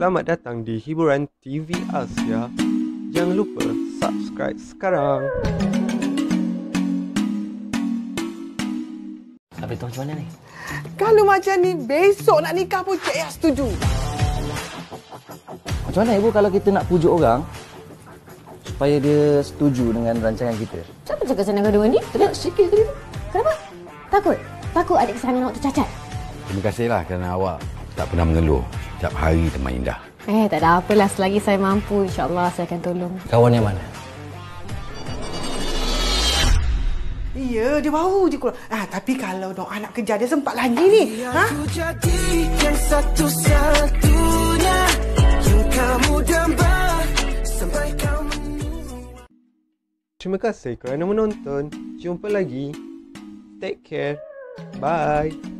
Selamat datang di hiburan TV Asia. Jangan lupa subscribe sekarang. Habis tu macam mana ni? Kalau macam ni, besok nak nikah pun Cik Yas setuju. Macam mana ibu kalau kita nak pujuk orang supaya dia setuju dengan rancangan kita? Siapa cakap senang gaduh ni? Tengok sikit tadi tu. Kenapa? Takut? Takut adik kesayangan awak tercacat? Terima kasihlah kerana awak tak pernah mengeluh setiap hari teman indah. Eh, tak ada apalah. Selagi saya mampu, insyaAllah saya akan tolong. Kawan yang mana? Ya, dia baru je keluar. Ah, tapi kalau dong anak kerja dia sempat lagi ni. Ha? Aku jadi yang satu-satunya Yang kamu damba Sampai kau Terima kasih kerana menonton. Jumpa lagi. Take care. Bye.